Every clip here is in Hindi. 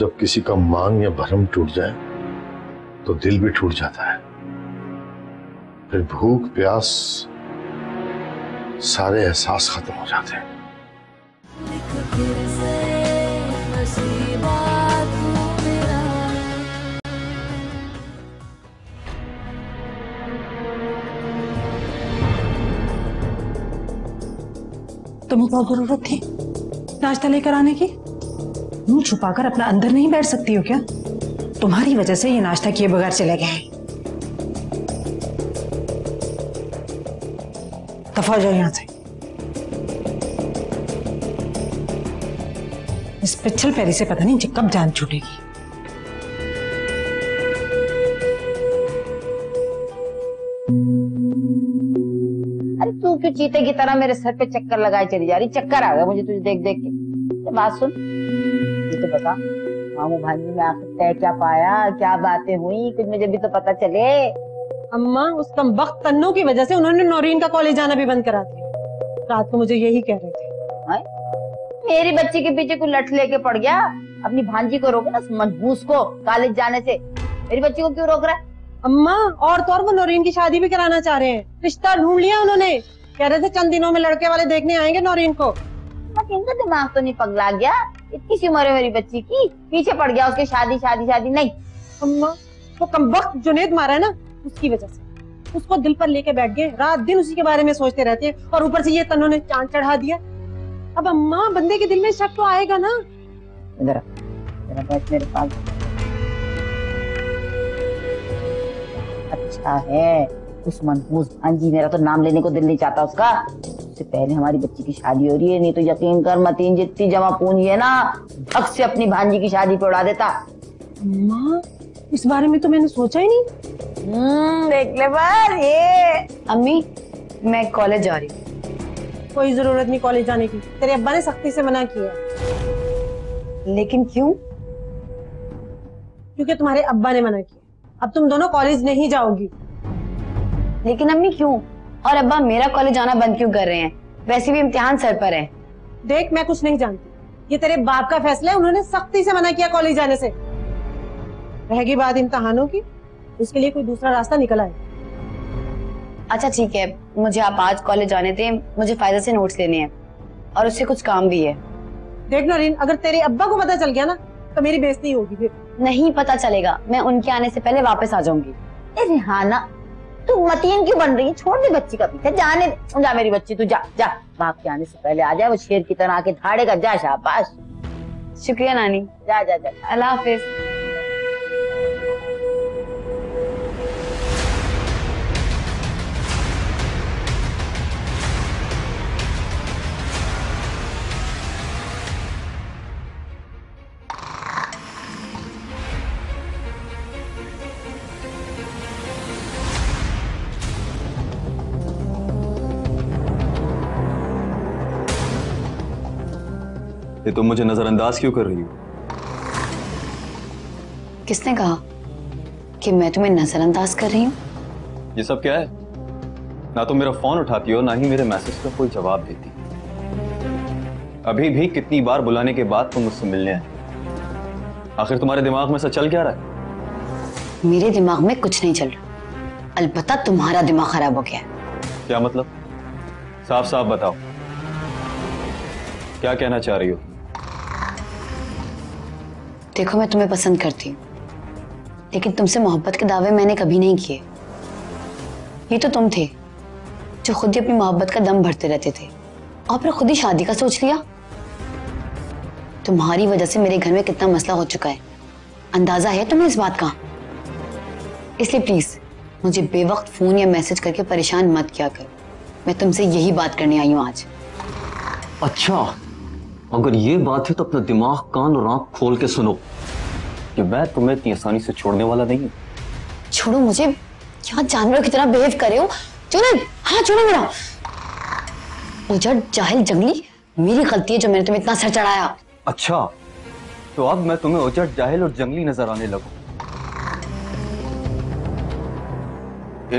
जब किसी का मांग या भरम टूट जाए तो दिल भी टूट जाता है। फिर भूख, प्यास, सारे एहसास खत्म हो जाते हैं। तुम्हें क्या ज़रूरत थी? नाश्ता लेकर आने की? मुँह छुपाकर अपना अंदर नहीं बैठ सकती हो क्या? तुम्हारी वजह से ये नाश्ता किए बगैर चले गए दफ़ा जाओ यहाँ से। इस पिछल पैरी से पता नहीं कब जान छूटेगी। अरे तू क्यों चीते की तरह मेरे सर पे चक्कर लगाए चली जा रही? चक्कर आ गया मुझे तुझे देख देख के। तो बात सुन। ये तो बता मामू भांजी में आखिर तय क्या पाया? क्या बातें हुई? कुछ मुझे भी तो पता चले। अम्मा उस कम वक्त तन्नों की वजह से उन्होंने नौरीन का कॉलेज जाना भी बंद करा दिया। रात को मुझे यही कह रहे थे। हैं? मेरी बच्ची के पीछे कोई लठ लेके पड़ गया? अपनी भांजी को रोके ना मनहूस को कॉलेज जाने से। मेरी बच्ची को क्यों रोक रहा है? अम्मा और तो और वो नौरीन की शादी भी कराना चाह रहे हैं। रिश्ता ढूंढ लिया उन्होंने। कह रहे थे चंद दिनों में लड़के वाले देखने आएँगे नौरीन को। इनका दिमाग तो नहीं पगला गया। इतनी सी उम्र है मेरी बच्ची की पीछे पड़ गया उसके शादी शादी शादी। नहीं। अम्मा वो कम वक्त जुनेद मारा है ना उसकी वजह से। उसको दिल पर लेके बैठ गए रात दिन उसी के बारे में सोचते रहते हैं और ऊपर से ये तन्नों ने चाँद चढ़ा दिया। अब अम्मा बंदे के दिल में शक तो आएगा ना। इधर आ, जरा बैठ मेरे पास। अच्छा है उस मनहूस भांजी मेरा तो नाम लेने को दिल नहीं चाहता उसका। उससे पहले हमारी बच्ची की शादी हो रही है नहीं तो यकीन कर मतीन जितनी जमा पूंजी है ना धक से अपनी भांजी की शादी पे उड़ा देता। अम्मा इस बारे में तो मैंने सोचा ही नहीं। हम्म देख ले बार ये। अम्मी मैं कॉलेज जा रही हूँ। कोई ज़रूरत नहीं कॉलेज जाने की तेरे अब्बा ने सख्ती से मना किया। लेकिन क्यों? क्योंकि तुम्हारे अब्बा ने मना किया। अब तुम दोनों कॉलेज नहीं जाओगी। लेकिन अम्मी क्यों? और अब्बा मेरा कॉलेज जाना बंद क्यों कर रहे हैं? वैसे भी इम्तिहान सर पर है। देख मैं कुछ नहीं जानती। ये तेरे बाप का फैसला है उन्होंने सख्ती से मना किया कॉलेज जाने से। रहेगी बात इम्तहानों की उसके लिए कोई दूसरा रास्ता निकल आए अच्छा ठीक है। मुझे आप आज कॉलेज जाने दें मुझे फ़ायदा से नोट्स लेने हैं और उससे कुछ काम भी है। देख नौरीन अगर तेरे अब्बा को पता चल गया ना तो मेरी बेइज्जती होगी फिर। नहीं पता चलेगा। मैं उनके आने से पहले वापस आ जाऊँगी। ए रिहाना तू मतीन क्यों बन रही है? छोड़ दे बच्ची का पीछा जाने दे। जा मेरी बच्ची तू जा जा। बाप के आने से पहले आ जाए वो शेर की तरह आके धाड़ेगा। जा शाबाश। शुक्रिया नानी। जा जा जा। अल्लाह हाफिज। ये तुम मुझे नजरअंदाज क्यों कर रही हो? किसने कहा कि मैं तुम्हें नजरअंदाज कर रही हूँ? ये सब क्या है? ना तो मेरा फ़ोन उठाती हो ना ही मेरे मैसेज का कोई जवाब देती। अभी भी कितनी बार बुलाने के बाद तुम मुझसे मिलने आए। आखिर तुम्हारे दिमाग में ऐसा चल क्या रहा है? मेरे दिमाग में कुछ नहीं चल रहा। अलबत्ता तुम्हारा दिमाग खराब हो गया क्या मतलब? साफ़ साफ़ बताओ। क्या कहना चाह रही हो? देखो, मैं तुम्हें पसंद करती हूँ। लेकिन तुमसे मोहब्बत के दावे मैंने कभी नहीं किए। ये तो तुम थे, जो खुद ही अपनी मोहब्बत का दम भरते रहते थे। और फिर खुद ही शादी का सोच लिया? तुम्हारी वजह से मेरे घर में कितना मसला हो चुका है। अंदाज़ा है तुम्हें इस बात का? इसलिए प्लीज़ मुझे बेवक्त फ़ोन या मैसेज करके परेशान मत किया करो। मैं तुमसे यही बात करने आई हूँ आज। अच्छा। अगर ये बात है तो अपना दिमाग कान और आँख खोल के सुनो कि मैं तुम्हें इतनी आसानी से छोड़ने वाला नहीं हूँ। छोड़ो मुझे। क्या जानवरों की तरह बिहेव करे हो। छोड़ो हाँ छोड़ो मेरा। उजड़ जाहिल जंगली मेरी गलती है जो मैंने तुम्हें इतना सर चढ़ाया। अच्छा तो अब मैं तुम्हें उजड़ जाहिल और जंगली नज़र आने लगू।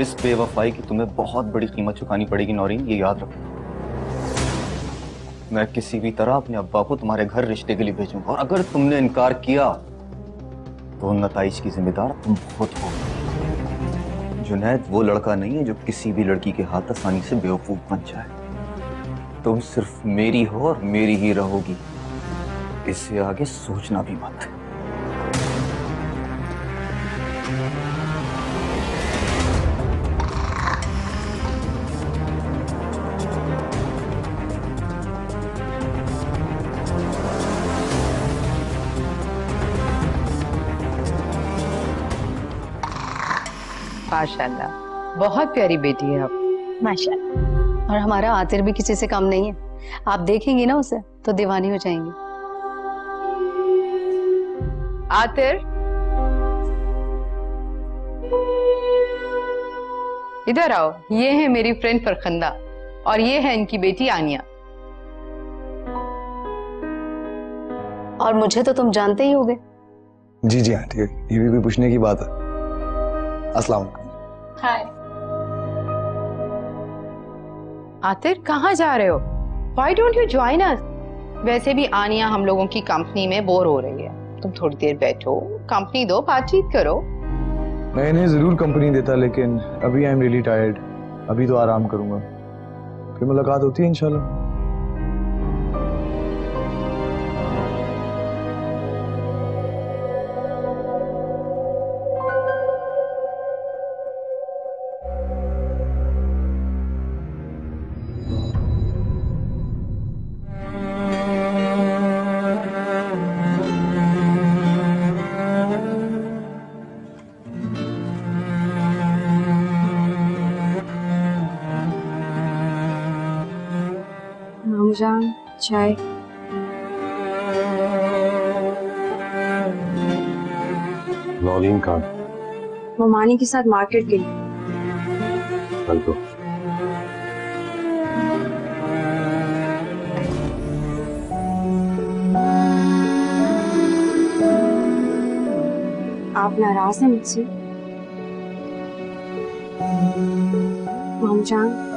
इस बेवफाई की तुम्हें बहुत बड़ी कीमत चुकानी पड़ेगी नौरीन ये याद रखो। मैं किसी भी तरह अपने अब्बा को तुम्हारे घर रिश्ते के लिए भेजूँगा। और अगर तुमने इनकार किया तो नतज की जिम्मेदार तुम खुद हो। जुनैद वो लड़का नहीं है जो किसी भी लड़की के हाथ आसानी से बेवकूफ़ बन जाए। तुम सिर्फ़ मेरी हो और मेरी ही रहोगी। इससे आगे सोचना भी मत। माशाल्लाह। बहुत प्यारी बेटी है आप। माशाल्लाह। और हमारा आतिर भी किसी से कम नहीं है। आप देखेंगी ना उसे तो दीवानी हो जाएँगी। आतिर? इधर आओ ये है मेरी फ्रेंड फरखंदा और ये है इनकी बेटी आनिया। और मुझे तो तुम जानते ही होगे। जी जी आंटी ये भी कोई पूछने की बात है। अस्सलाम वालेकुम। हाय आतिर कहाँ जा रहे हो? Why don't you join us वैसे भी आनिया हम लोगों की कंपनी में बोर हो रही है। तुम थोड़ी देर बैठो कंपनी दो बातचीत करो। मैं इन्हें ज़रूर कंपनी देता लेकिन अभी आई एम रियली टायर्ड अभी तो आराम करूँगा। फिर मुलाकात होती है इंशाल्लाह। मामूजान चाय नौलीन का वो मानी के साथ मार्केट गई कल को आप नाराज़ हैं मुझसे? मामूजान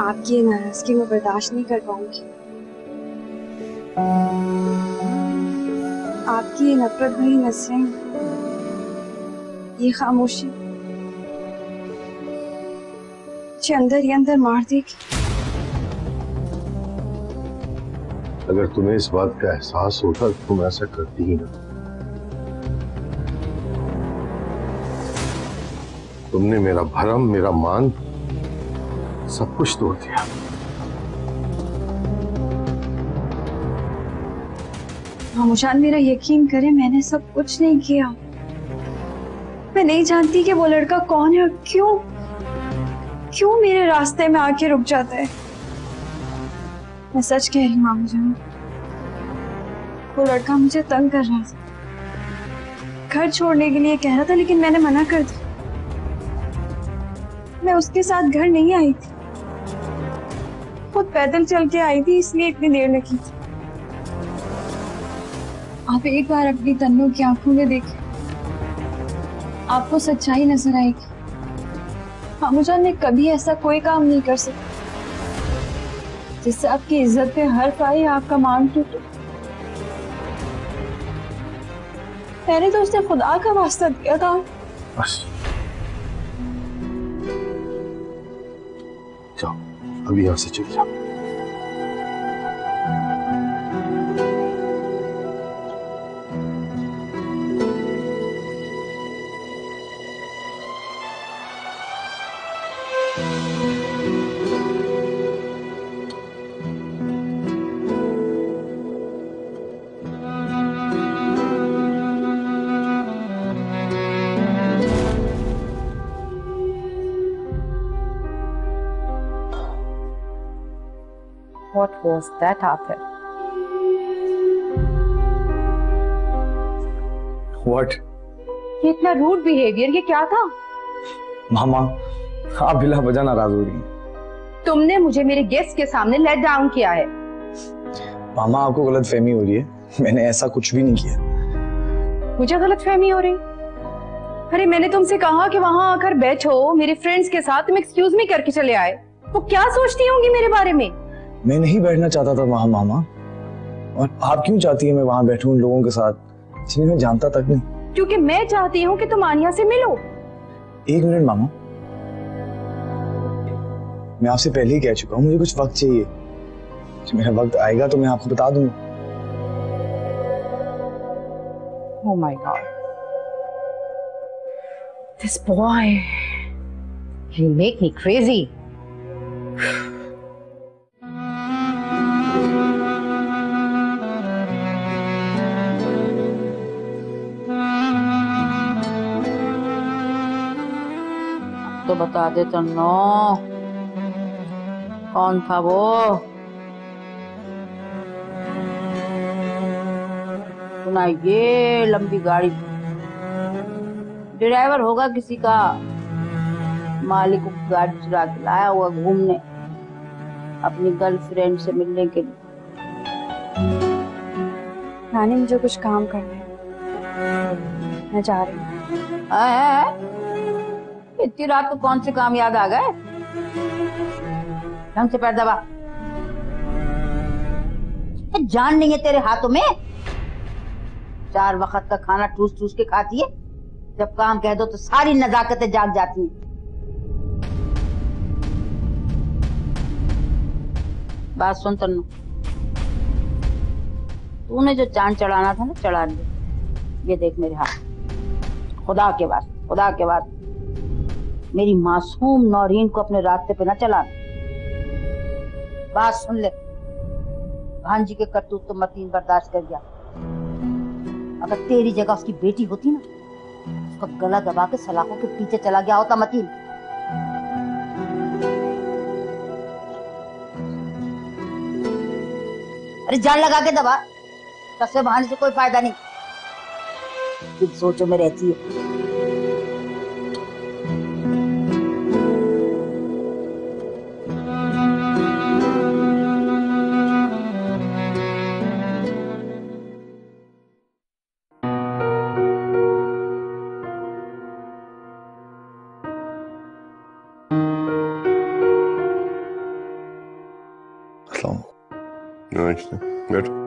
आपकी नाराज़गी मैं बर्दाश्त नहीं कर पाऊँगी। आपकी ये नफरत भरी नज़रें ये खामोशी मुझे अंदर ही अंदर मार देगी। अगर तुम्हें इस बात का एहसास होता तो तुम ऐसा करती ही ना। तुमने मेरा भरम, मेरा मान सब कुछ तोड़ दिया। मामूजान मेरा यकीन करें, मैंने सब कुछ नहीं किया। मैं नहीं जानती कि वो लड़का कौन है और क्यों क्यों मेरे रास्ते में आके रुक जाता है। मैं सच कह रही हूँ मामूजान वो लड़का मुझे तंग कर रहा था। घर छोड़ने के लिए कह रहा था, लेकिन मैंने मना कर दिया। मैं उसके साथ घर नहीं आई थी। खुद पैदल चल के आई थी इसलिए इतनी देर लगी थी आप एक बार अपनी तन्नों की आँखों में देखें। आपको सच्चाई नज़र आएगी। मामूजान मैं कभी ऐसा कोई काम नहीं कर सकता जिससे आपकी इज़्ज़त पे हर्फ आए आपका मान टूटे। मैंने तो उसने खुदा का वास्ता दिया था। बस। जाओ। अभी यहाँ से चले जाओ। Was that, Arthur? व्हाट ये इतना रूड बिहेवियर ये क्या था? मामा आप बिला वजह नाराज़ हो रही हैं। तुमने मुझे मेरे गेस्ट के सामने लेट डाउन किया है। मामा आपको गलत फहमी हो रही है। मैंने ऐसा कुछ भी नहीं किया। मुझे गलत फहमी हो रही? अरे मैंने तुमसे कहा कि वहाँ आकर बैठो मेरे फ्रेंड्स के साथ तुम एक्सक्यूज मी करके चले आए। वो क्या सोचती होंगी मेरे बारे में? मैं नहीं बैठना चाहता था वहाँ मामा और आप क्यों चाहती है मैं वहाँ बैठूं उन लोगों के साथ जिन्हें मैं जानता तक नहीं क्योंकि मैं चाहती हूँ कि तुम आनिया से मिलो एक मिनट मामा मैं आपसे पहले ही कह चुका हूँ मुझे कुछ वक्त चाहिए जब मेरा वक्त आएगा तो मैं आपको बता दूँगा Oh my god. This boy. You make me crazy. तो बता दे तन्नो कौन था वो? सुना ये लंबी गाड़ी। ड्राइवर होगा किसी का? मालिक को गाड़ी चुरा के लाया हुआ घूमने अपनी गर्लफ्रेंड से मिलने के लिए। नानी मुझे कुछ काम करना है। मैं जा रही है? इतनी रात को कौन से काम याद आ गए? ढंग से पैर दबा। जान नहीं है तेरे हाथों में? चार वक्त का खाना ठूस ठूस के खाती है। जब काम कह दो तो सारी नजाकतें जाग जाती हैं। बात सुन तन्नू। तूने जो चाँद चढ़ाना था ना, चढ़ा लिया ये देख मेरे हाथ। खुदा के वास्ते खुदा के वास्ते मेरी मासूम नौरीन को अपने रास्ते पे न चला। बात सुन ले। भांजी के करतूत तो मतीन बर्दाश्त कर गया। अगर तेरी जगह उसकी बेटी होती ना, उसका गला दबा के सलाखों के पीछे चला गया होता मतीन। अरे जान लगा के दबा। कसरे बहाने से कोई फ़ायदा नहीं। सोचो में रहती है। अच्छा बैठो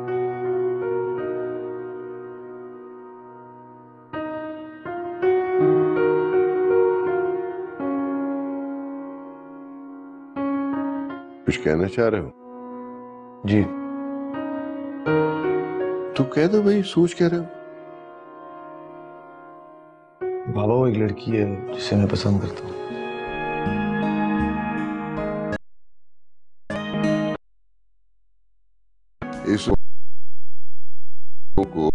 कुछ कहना चाह रहे हो जी तो कह दो भाई सोच कह रहे हो बाबा वो एक लड़की है जिसे मैं पसंद करता हूँ को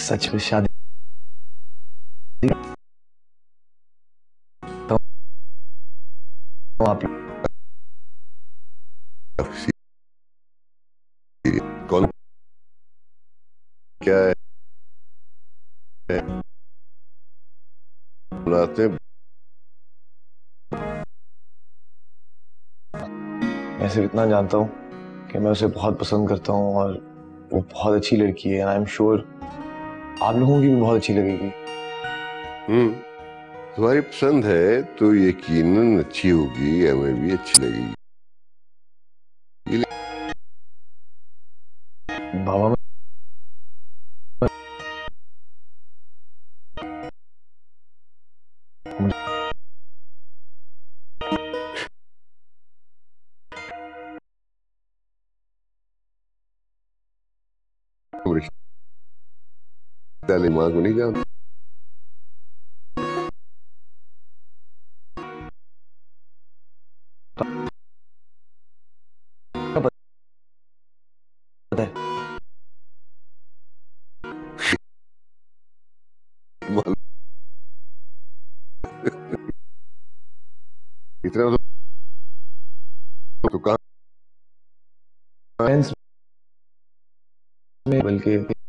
सच में शादी तो आप कौन क्या है? बुलाते मैं सिर्फ़ इतना जानता हूँ कि मैं उसे बहुत पसंद करता हूँ और वो बहुत अच्छी लड़की है आई एम श्योर आप लोगों की भी बहुत अच्छी लगेगी। हम्म तुम्हारी पसंद है तो यकीनन अच्छी होगी हमें भी अच्छी लगेगी। बाबा मैं डाले माँ को नहीं पता इतना तो तो बल्कि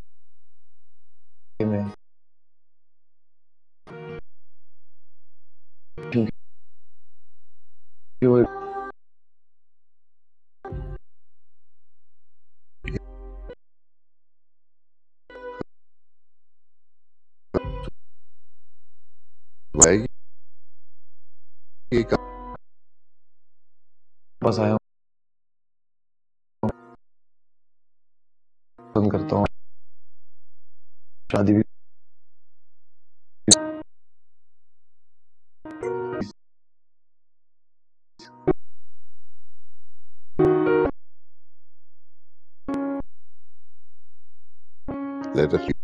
शादी भी let us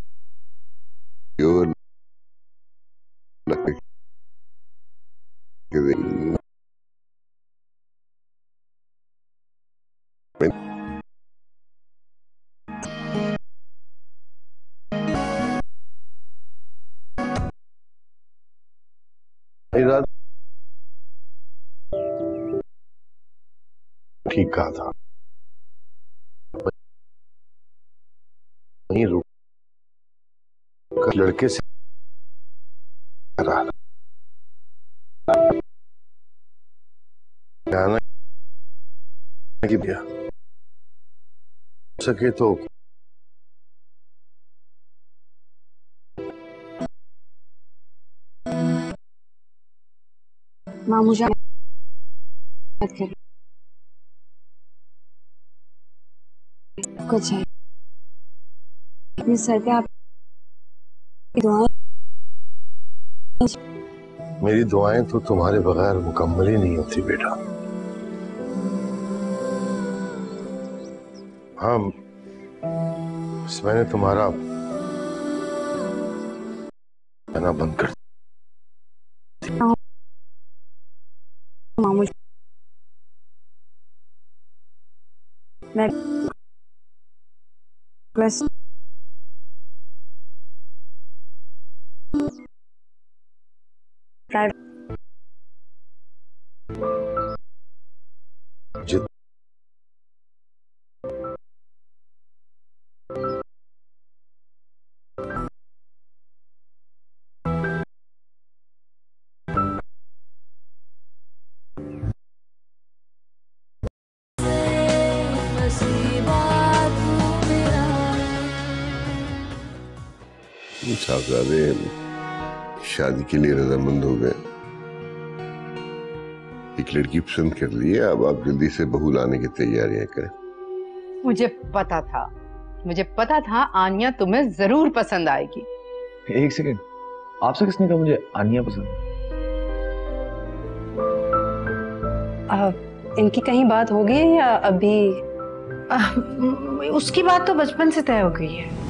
मेरा ठीक कहा था। वहीं रुक लड़के से जाना सके तो माँ मुझे कुछ है। अपने सर पे आप दुआएँ मेरी दुआएँ तो तुम्हारे बगैर मुकम्मल ही नहीं होती बेटा। हाँ मैंने तुम्हारा कहना बंद कर मैं बस प्राइवेट साहबजादे शादी के लिए रजामंद हो गए। एक लड़की पसंद कर ली है अब आप जल्दी से बहू लाने की तैयारियाँ करें। मुझे पता था मुझे पता था आनिया तुम्हें ज़रूर पसंद आएगी। एक सेकेंड आपसे किसने कहा मुझे आनिया पसंद? आ, इनकी कहीं बात हो गई है या अभी? आह, उसकी बात तो बचपन से तय हो गई है।